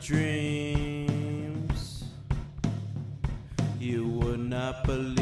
dreams. You would not believe.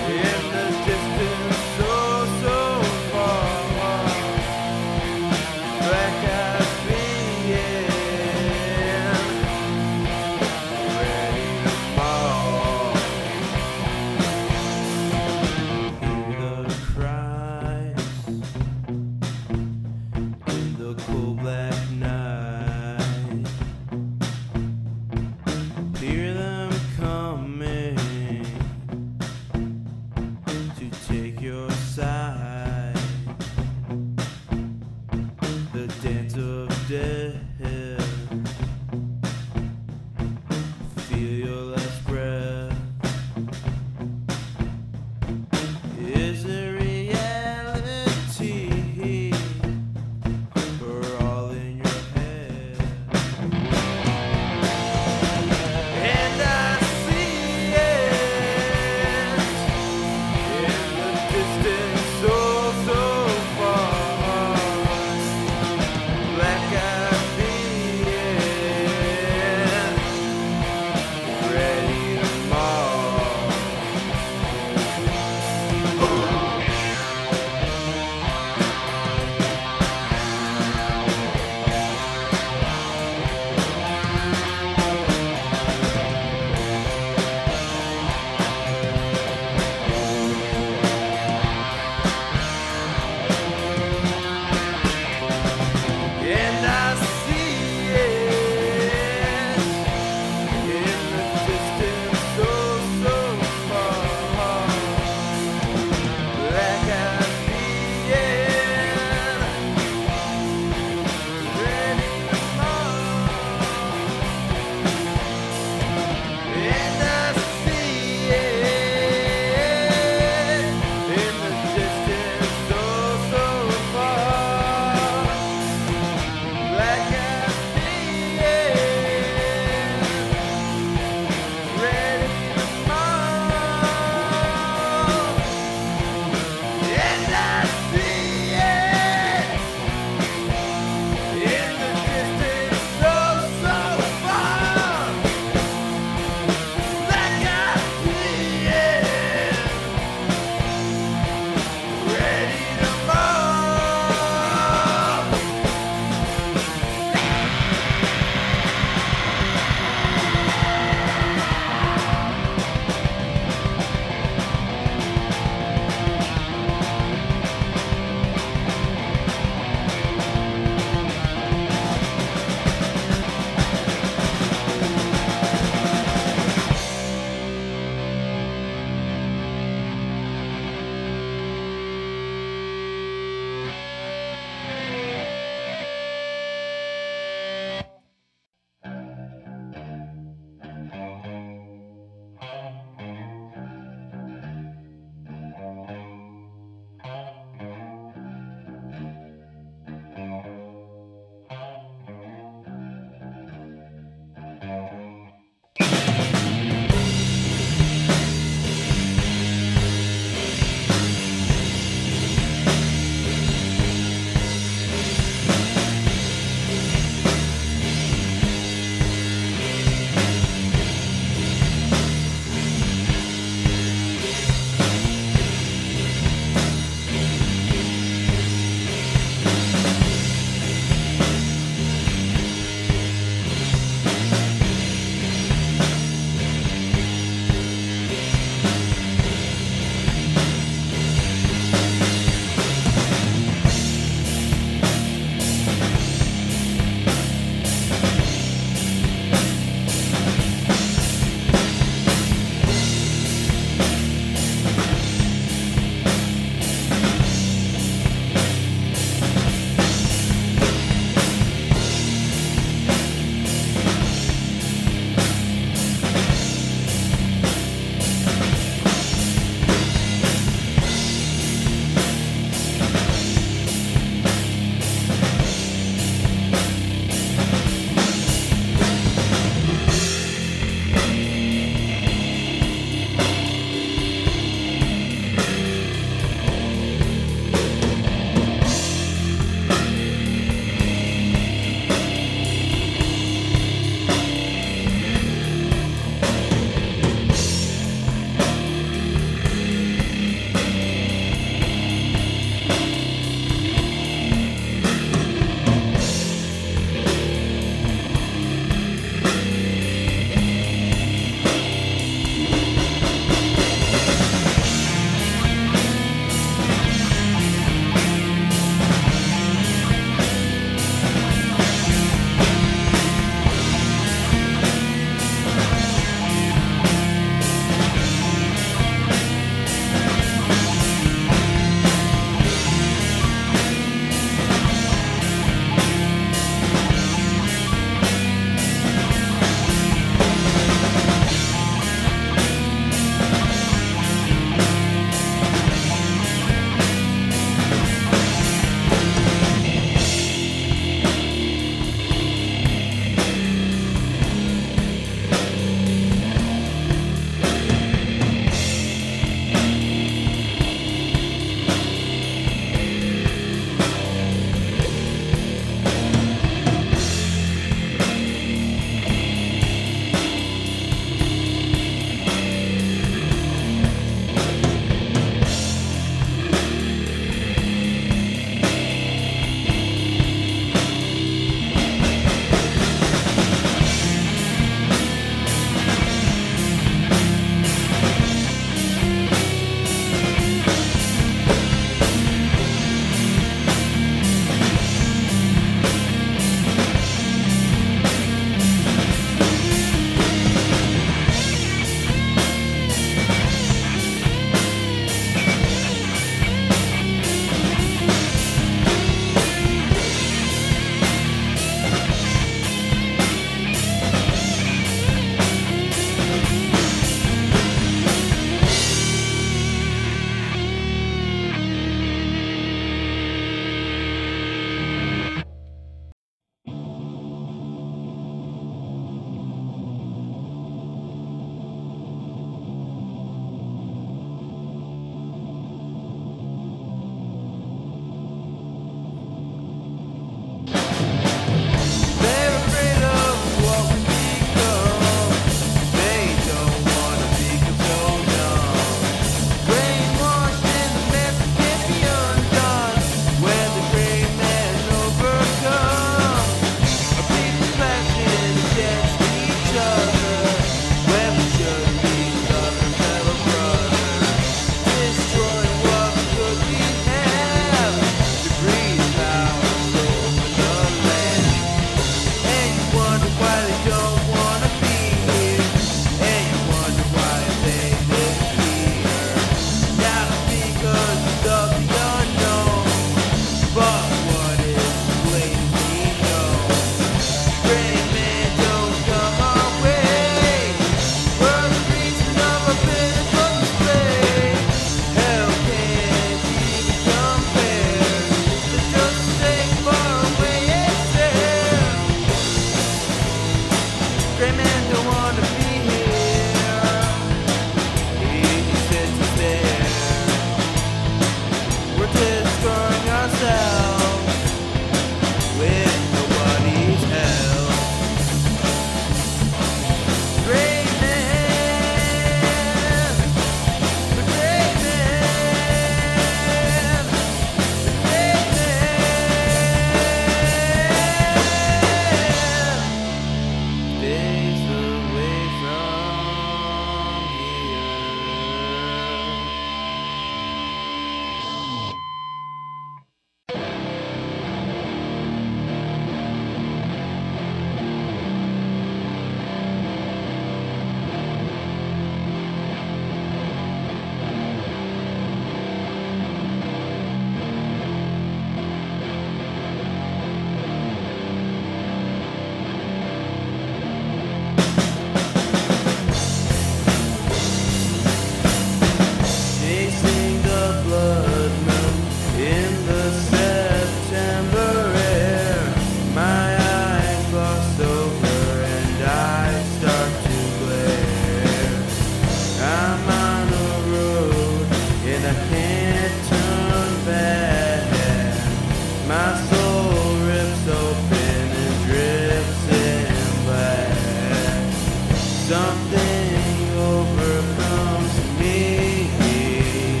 overcomes me.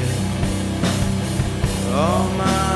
All my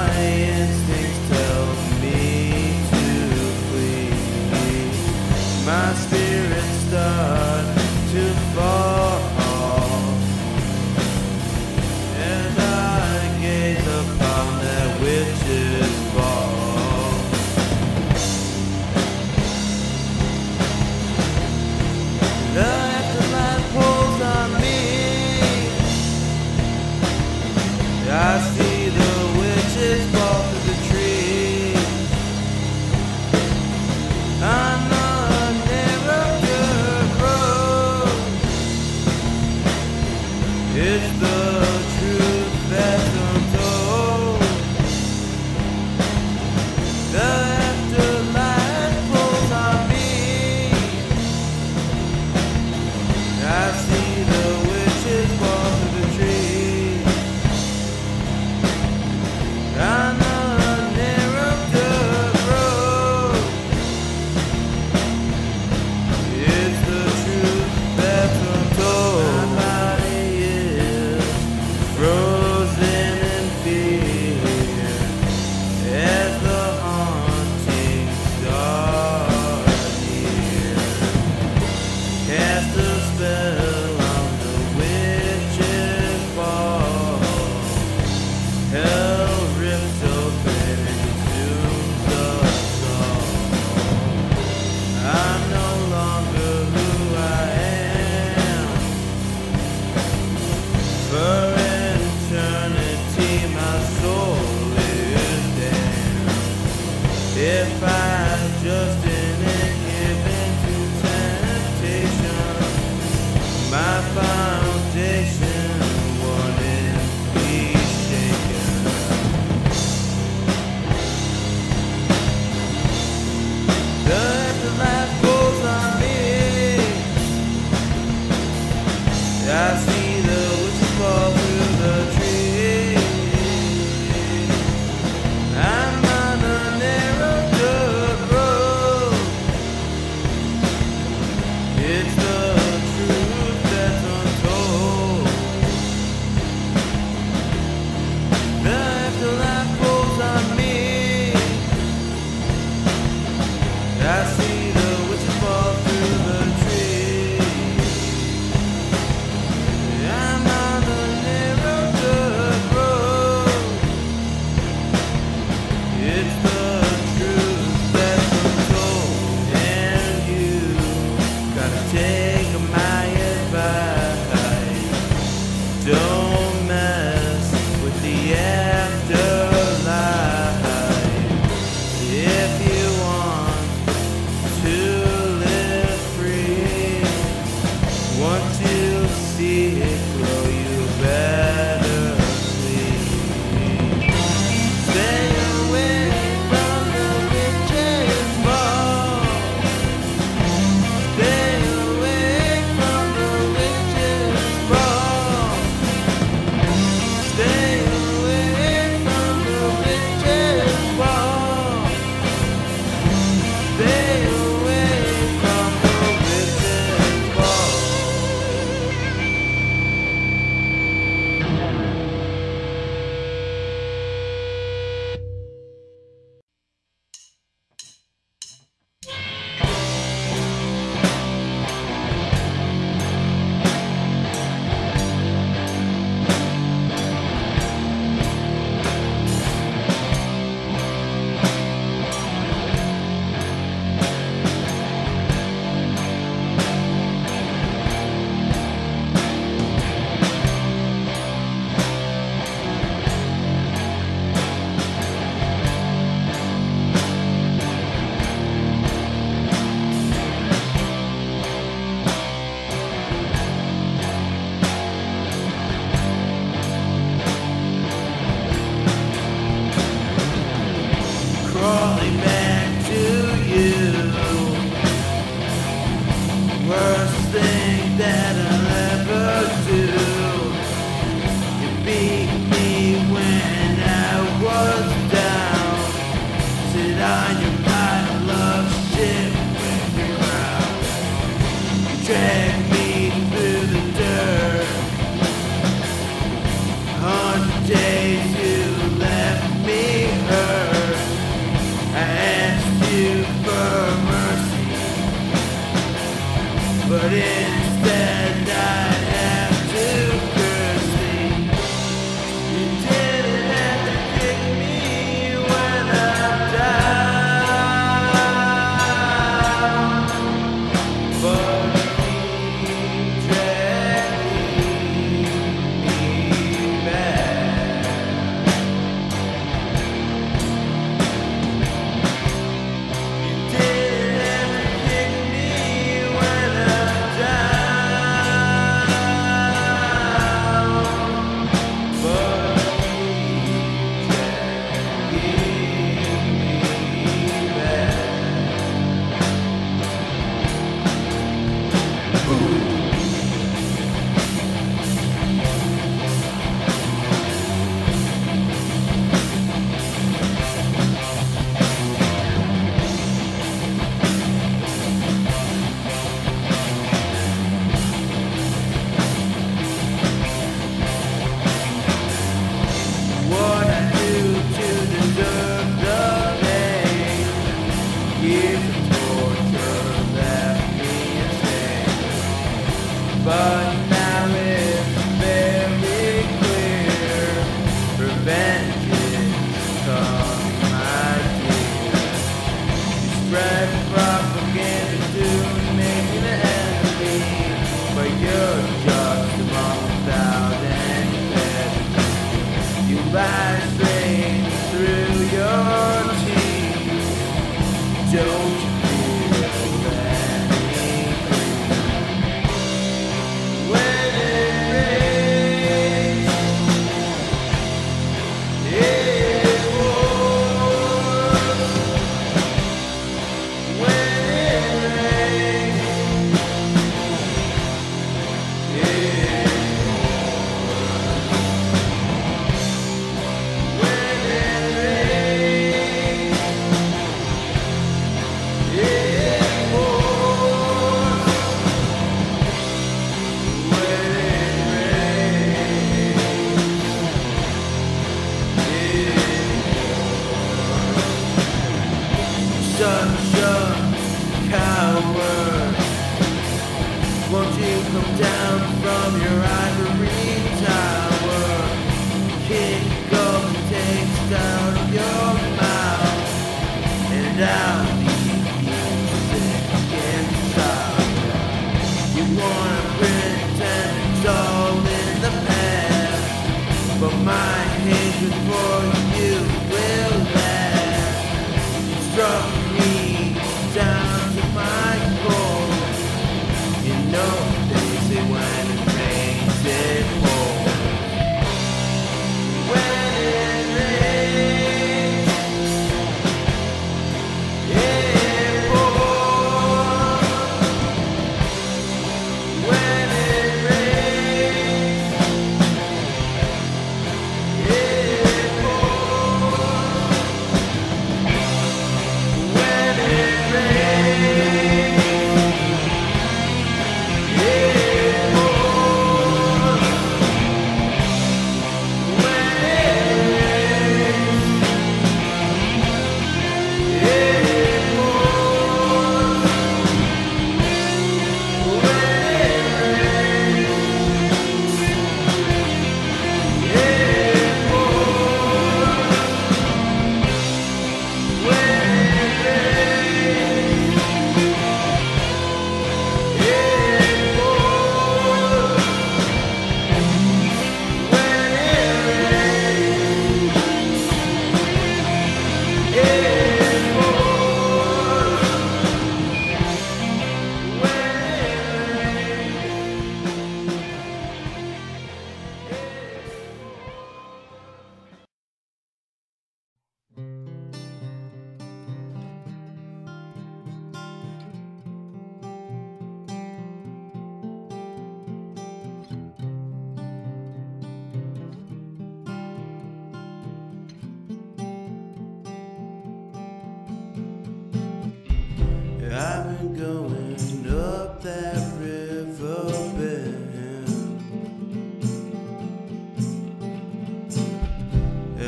I see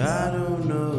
I don't know.